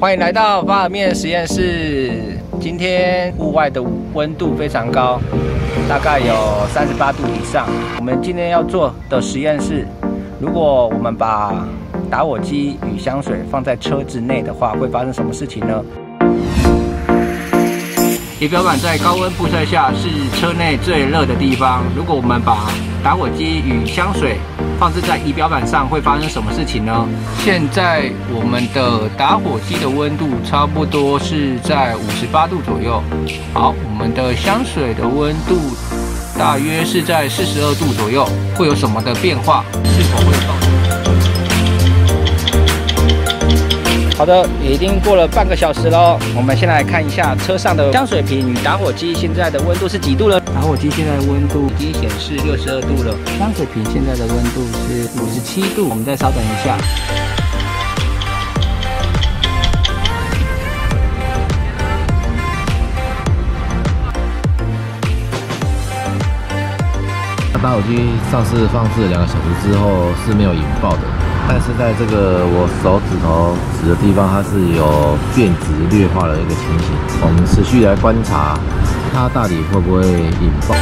欢迎来到法尔面实验室。今天户外的温度非常高，大概有三十八度以上。我们今天要做的实验是，如果我们把打火机与香水放在车子内的话，会发生什么事情呢？仪表板在高温曝晒下是车内最热的地方。如果我们把打火机与香水放置在仪表板上，会发生什么事情呢？现在我们的打火机的温度差不多是在五十八度左右。好，我们的香水的温度大约是在四十二度左右。会有什么的变化？是否会好的，已经过了半个小时喽。我们先来看一下车上的香水瓶与打火机现在的温度是几度了？打火机现在的温度已经显示六十二度了，香水瓶现在的温度是五十七度。我们再稍等一下。打火机上次放置两个小时之后是没有引爆的。但是在这个我手指头指的地方，它是有变质劣化的一个情形。我们持续来观察，它到底会不会引爆。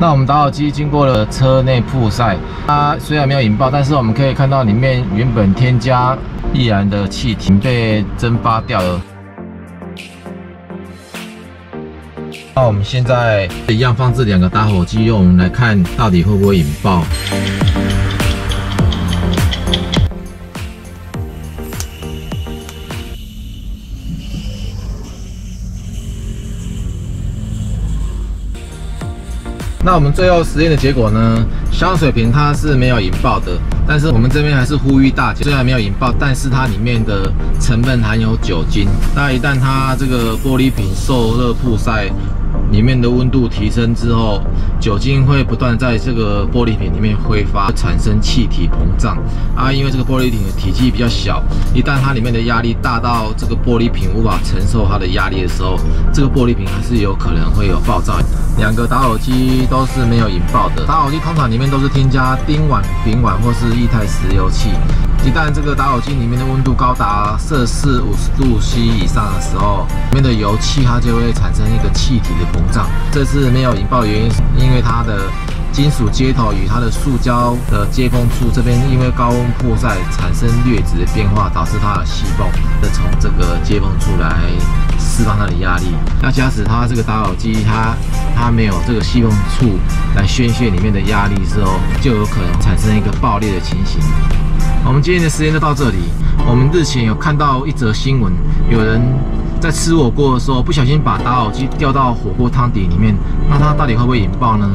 那我们打火机经过了车内曝晒，它虽然没有引爆，但是我们可以看到里面原本添加易燃的气体被蒸发掉了。那我们现在一样放置两个打火机，用我们来看到底会不会引爆。那我们最后实验的结果呢？香水瓶它是没有引爆的，但是我们这边还是呼吁大家，虽然没有引爆，但是它里面的成分含有酒精。那一旦它这个玻璃瓶受热曝晒，里面的温度提升之后，酒精会不断在这个玻璃瓶里面挥发，产生气体膨胀啊。因为这个玻璃瓶的体积比较小，一旦它里面的压力大到这个玻璃瓶无法承受它的压力的时候，这个玻璃瓶还是有可能会有爆炸。两个打火机都是没有引爆的。打火机通常里面都是添加丁烷、丙烷或是液态石油气。一旦这个打火机里面的温度高达摄氏五十度 C 以上的时候，里面的油气它就会产生一个气体的膨胀。这次没有引爆原因是因为它的金属接头与它的塑胶的接缝处这边因为高温曝晒产生劣质的变化，导致它的细缝的从这个接缝处来。释放它的压力。那假使它这个打火机，它它没有这个细缝处来宣泄里面的压力之后，就有可能产生一个爆裂的情形。我们今天的实验就到这里。我们日前有看到一则新闻，有人在吃火锅的时候不小心把打火机掉到火锅汤底里面，那它到底会不会引爆呢？